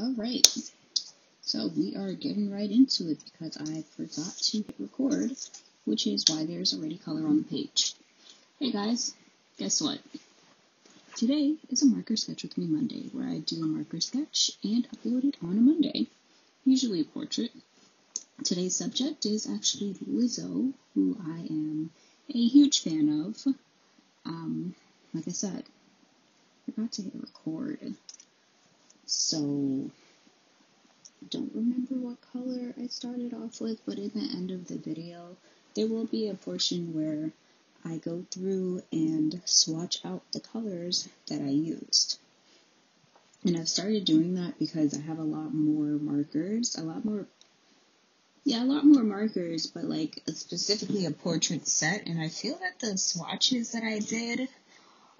All right. So we are getting right into it because I forgot to hit record, which is why there's already color on the page. Hey guys, guess what? Today is a marker sketch with me Monday, where I do a marker sketch and upload it on a Monday, usually a portrait. Today's subject is actually Lizzo, who I am a huge fan of. Um, like I said, forgot to hit record. So, I don't remember what color I started off with, but in the end of the video, there will be a portion where I go through and swatch out the colors that I used. And I've started doing that because I have a lot more markers, a lot more, yeah, a lot more markers, but like specifically a portrait set. And I feel that the swatches that I did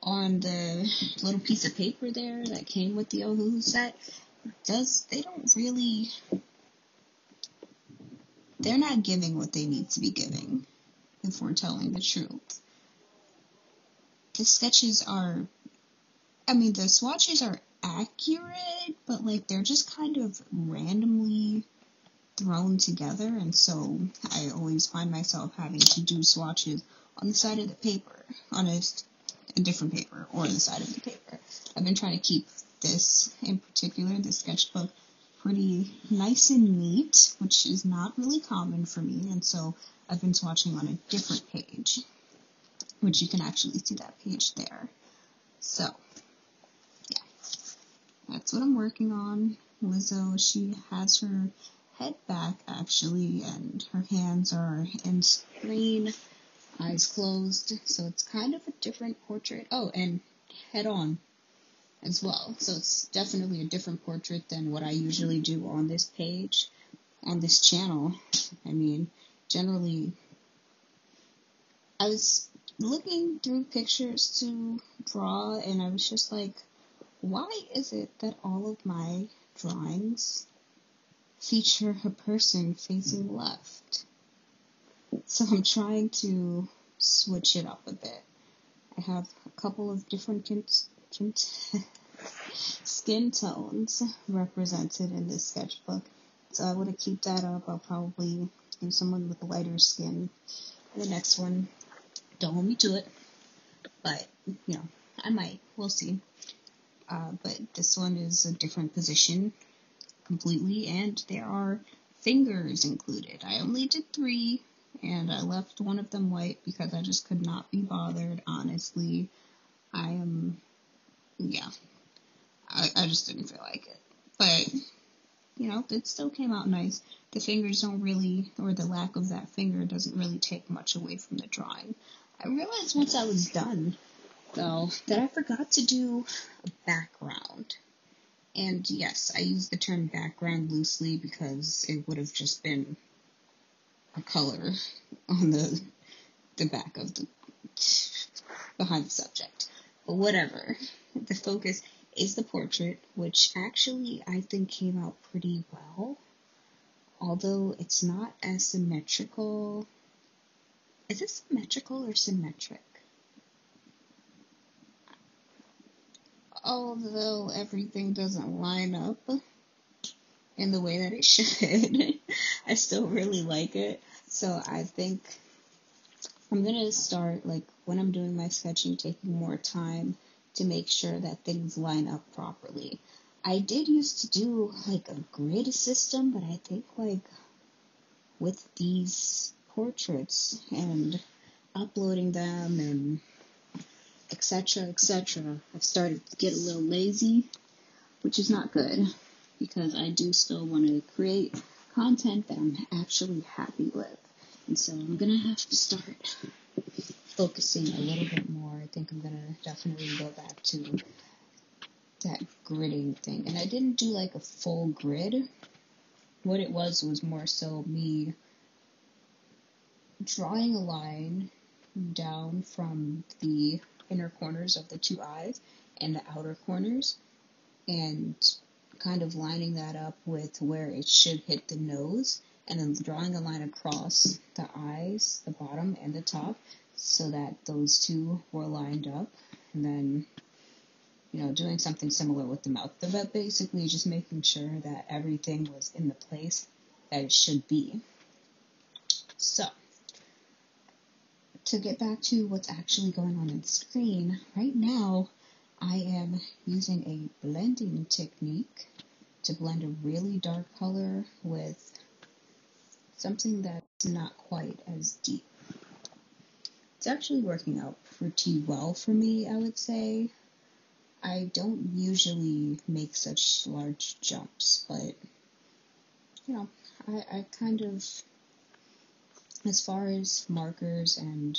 on the little piece of paper there that came with the Ohuhu set does they don't really they're not giving what they need to be giving if we're telling the truth. The sketches are I mean the swatches are accurate, but like they're just kind of randomly thrown together and so I always find myself having to do swatches on the side of the paper on a a different paper or the side of the paper. I've been trying to keep this in particular, the sketchbook, pretty nice and neat, which is not really common for me, and so I've been swatching on a different page, which you can actually see that page there. So, yeah, that's what I'm working on. Lizzo, she has her head back actually, and her hands are in screen eyes closed. So it's kind of a different portrait. Oh, and head on as well. So it's definitely a different portrait than what I usually do on this page, on this channel. I mean, generally, I was looking through pictures to draw and I was just like, why is it that all of my drawings feature a person facing left? So I'm trying to switch it up a bit. I have a couple of different skin tones represented in this sketchbook. So I want to keep that up. I'll probably do someone with lighter skin. The next one, don't hold me to it, but you know, I might. We'll see. Uh, but this one is a different position completely, and there are fingers included. I only did three and I left one of them white because I just could not be bothered, honestly. I am, yeah, I, I just didn't feel like it. But, you know, it still came out nice. The fingers don't really, or the lack of that finger doesn't really take much away from the drawing. I realized once I was done, though, that I forgot to do a background. And yes, I use the term background loosely because it would have just been a color on the the back of the behind the subject. But whatever. The focus is the portrait, which actually I think came out pretty well. Although it's not as symmetrical. Is it symmetrical or symmetric? Although everything doesn't line up in the way that it should. I still really like it. So I think I'm gonna start like when I'm doing my sketching, taking more time to make sure that things line up properly. I did used to do like a grid system, but I think like with these portraits and uploading them and etc etc I've started to get a little lazy, which is not good because I do still want to create content that I'm actually happy with. And so I'm going to have to start focusing a little bit more. I think I'm going to definitely go back to that gridding thing. And I didn't do like a full grid. What it was was more so me drawing a line down from the inner corners of the two eyes and the outer corners and kind of lining that up with where it should hit the nose and then drawing a line across the eyes, the bottom and the top, so that those two were lined up. And then you know, doing something similar with the mouth, but basically just making sure that everything was in the place that it should be. So, to get back to what's actually going on in the screen, right now I am using a blending technique to blend a really dark color with something that's not quite as deep. It's actually working out pretty well for me, I would say. I don't usually make such large jumps, but you know, I, I kind of, as far as markers and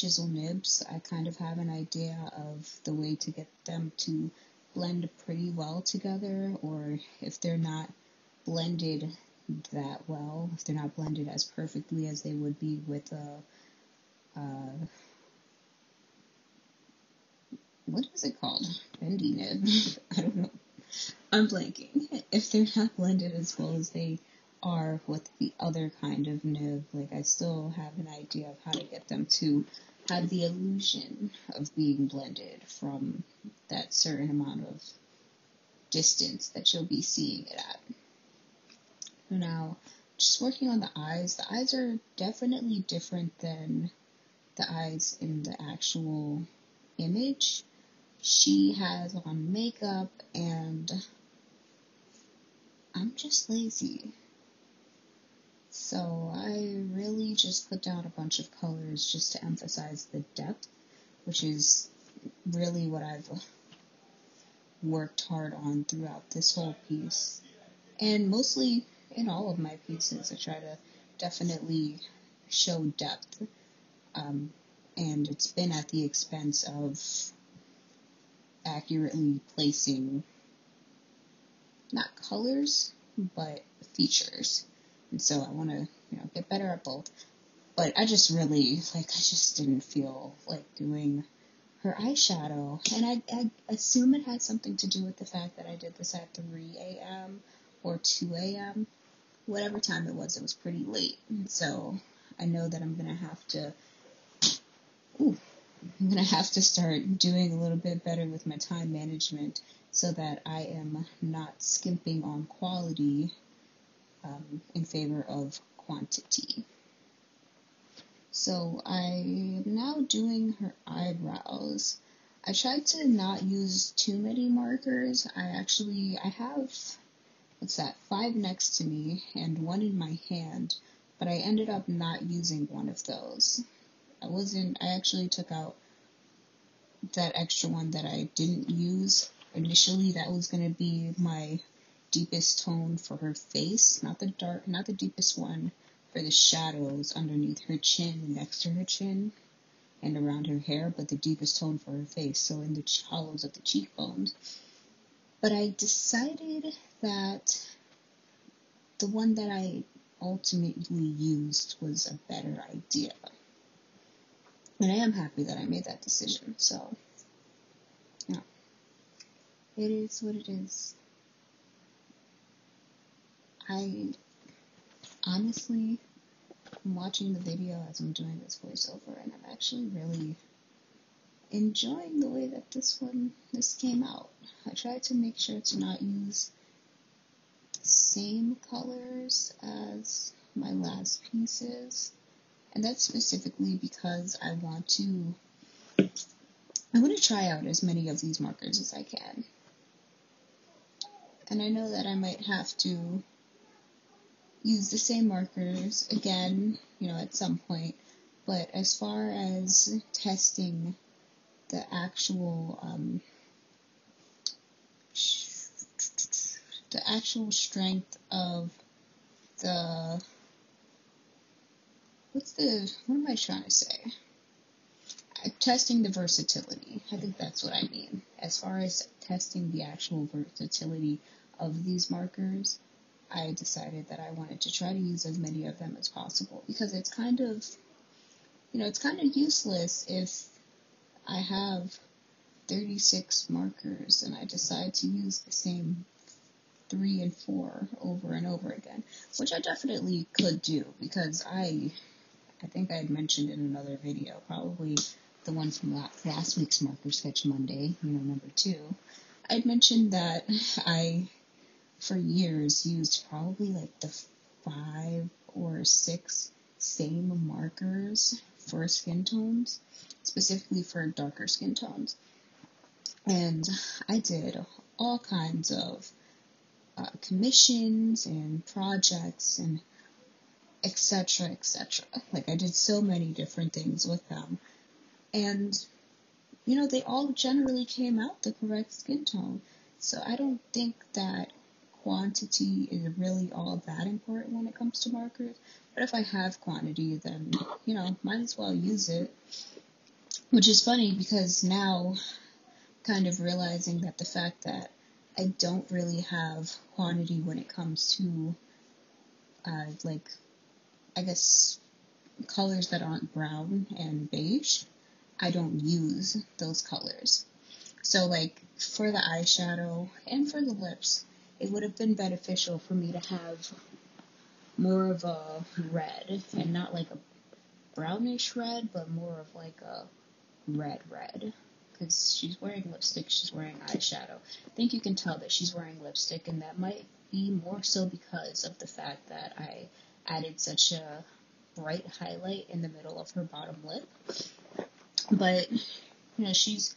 chisel nibs, I kind of have an idea of the way to get them to blend pretty well together, or if they're not blended that well, if they're not blended as perfectly as they would be with a, uh, what is it called? Bendy nib. I don't know. I'm blanking. If they're not blended as well as they are with the other kind of nib, like I still have an idea of how to get them to have the illusion of being blended from that certain amount of distance that you'll be seeing it at. Now, just working on the eyes, the eyes are definitely different than the eyes in the actual image she has on makeup and I'm just lazy. So I really just put down a bunch of colors just to emphasize the depth, which is really what I've worked hard on throughout this whole piece. And mostly in all of my pieces, I try to definitely show depth. Um, and it's been at the expense of accurately placing not colors but features. And so I want to, you know, get better at both. But I just really like I just didn't feel like doing her eyeshadow. And I, I assume it had something to do with the fact that I did this at 3 a.m. or 2 a.m. Whatever time it was, it was pretty late. And so I know that I'm going to have to. Ooh, I'm going to have to start doing a little bit better with my time management so that I am not skimping on quality um, in favor of quantity. So I am now doing her eyebrows. I tried to not use too many markers. I actually, I have, what's that, five next to me and one in my hand, but I ended up not using one of those. I wasn't, I actually took out that extra one that I didn't use initially. That was going to be my deepest tone for her face, not the dark, not the deepest one for the shadows underneath her chin, next to her chin, and around her hair, but the deepest tone for her face, so in the hollows of the cheekbones. But I decided that the one that I ultimately used was a better idea. And I am happy that I made that decision. So, yeah. It is what it is. I honestly am watching the video as I'm doing this voiceover, and I'm actually really enjoying the way that this one this came out. I tried to make sure to not use the same colors as my last pieces and that's specifically because I want to I want to try out as many of these markers as I can. And I know that I might have to use the same markers again, you know, at some point. But as far as testing the actual um, the actual strength of the what's the what am I trying to say? Testing the versatility. I think that's what I mean. As far as testing the actual versatility of these markers, I decided that I wanted to try to use as many of them as possible because it's kind of, you know, it's kind of useless if I have 36 markers and I decide to use the same three and four over and over again, which I definitely could do because I I think I had mentioned in another video, probably the one from last week's Marker Sketch Monday, you know, number two, I'd mentioned that I, for years, used probably like the five or six same markers for skin tones, specifically for darker skin tones. And I did all kinds of uh, commissions and projects and etc etc like i did so many different things with them. And you know they all generally came out the correct skin tone. So i don't think that quantity is really all that important when it comes to markers but if i have quantity then you know might as well use it which is funny because now kind of realizing that the fact that I don't really have quantity when it comes to uh, like I guess colors that aren't brown and beige. I don't use those colors. So like for the eyeshadow and for the lips, it would have been beneficial for me to have more of a red and not like a brownish red, but more of like a red red because she's wearing lipstick, she's wearing eyeshadow. I think you can tell that she's wearing lipstick, and that might be more so because of the fact that I added such a bright highlight in the middle of her bottom lip. But, you know, she's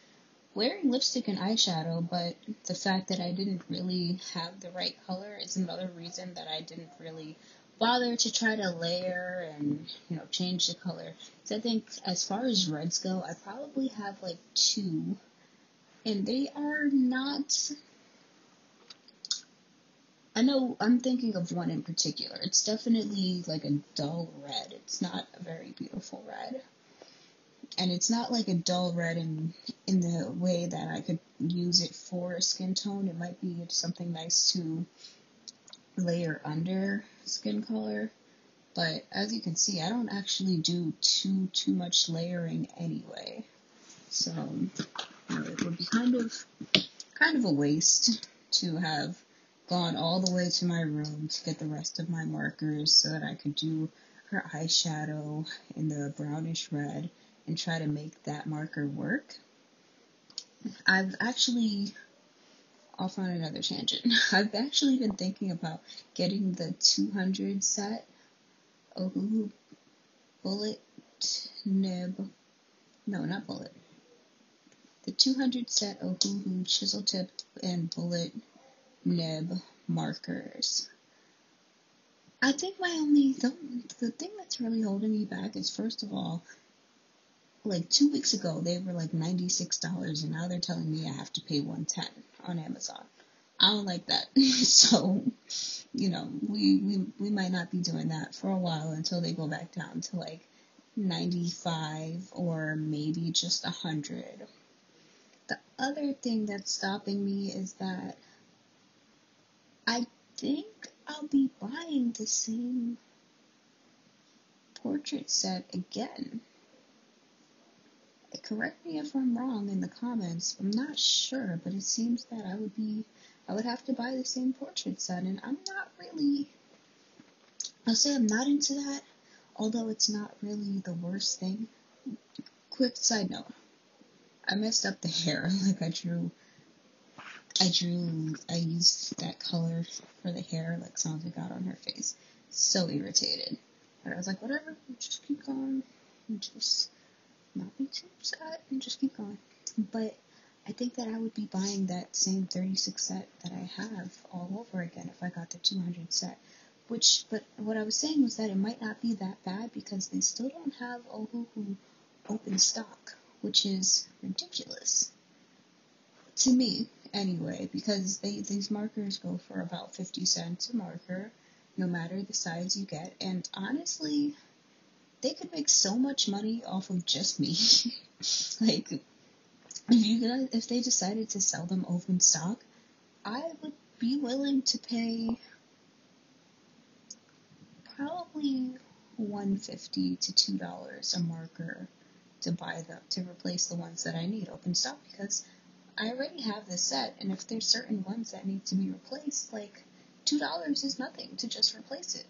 wearing lipstick and eyeshadow, but the fact that I didn't really have the right color is another reason that I didn't really bother to try to layer and you know change the color. So I think as far as reds go, I probably have like two, and they are not. I know I'm thinking of one in particular. It's definitely like a dull red. It's not a very beautiful red. And it's not like a dull red in in the way that I could use it for a skin tone. It might be something nice to layer under skin color. But as you can see, I don't actually do too too much layering anyway. So you know, it would be kind of kind of a waste to have gone all the way to my room to get the rest of my markers so that I could do her eyeshadow in the brownish red and try to make that marker work. I've actually off on another tangent. I've actually been thinking about getting the 200 set Ohuhu bullet nib. No, not bullet. The 200 set Ohuhu chisel tip and bullet nib markers. I think my only the, the thing that's really holding me back is first of all like two weeks ago they were like $96 and now they're telling me I have to pay 110 on Amazon. I don't like that. so, you know, we, we we might not be doing that for a while until they go back down to like 95 or maybe just a 100. The other thing that's stopping me is that I think I'll be buying the same portrait set again correct me if I'm wrong in the comments. I'm not sure, but it seems that I would be, I would have to buy the same portrait set, and I'm not really, I'll say I'm not into that, although it's not really the worst thing. Quick side note, I messed up the hair, like I drew, I drew, I used that color for the hair, like Sandra got on her face. So irritated. But I was like, whatever, just keep going, just not be too upset and just keep going. But I think that I would be buying that same 36 set that I have all over again if I got the 200 set. Which, but what I was saying was that it might not be that bad because they still don't have Ohuhu open stock, which is ridiculous. To me, anyway, because they, these markers go for about 50 cents a marker, no matter the size you get. And honestly, they could make so much money off of just me. like, if you guys, if they decided to sell them open stock, I would be willing to pay probably 150 to two dollars a marker to buy them to replace the ones that I need open stock because I already have this set and if there's certain ones that need to be replaced like two dollars is nothing to just replace it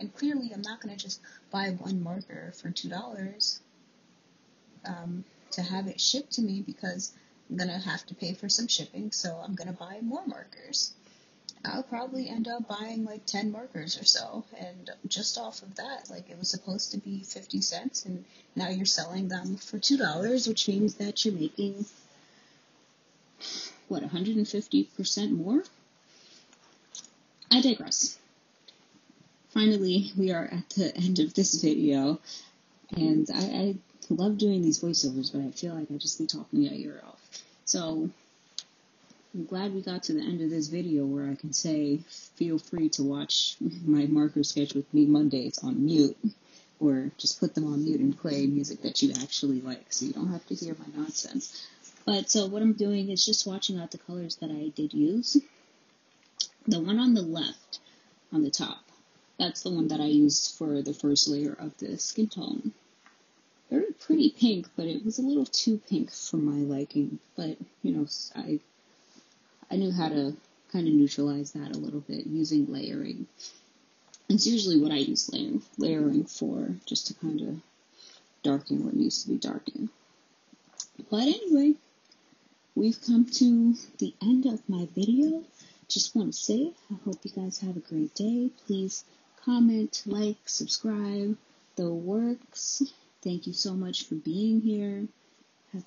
and clearly, I'm not going to just buy one marker for $2. Um, to have it shipped to me because I'm gonna have to pay for some shipping, so I'm gonna buy more markers. I'll probably end up buying like 10 markers or so, and just off of that, like it was supposed to be 50 cents, and now you're selling them for $2, which means that you're making what 150% more. I digress. Finally, we are at the end of this video, and I, I love doing these voiceovers, but I feel like I just be talking your ear off. So, I'm glad we got to the end of this video where I can say, feel free to watch my marker sketch with me Mondays on mute, or just put them on mute and play music that you actually like, so you don't have to hear my nonsense. But so what I'm doing is just swatching out the colors that I did use. The one on the left, on the top, that's the one that I used for the first layer of the skin tone very pretty pink, but it was a little too pink for my liking. But you know, I I knew how to kind of neutralize that a little bit using layering. It's usually what I use layering layering for, just to kind of darken what needs to be darkened. But anyway, we've come to the end of my video. Just want to say, I hope you guys have a great day. Please comment, like, subscribe, the works. Thank you so much for being here. Have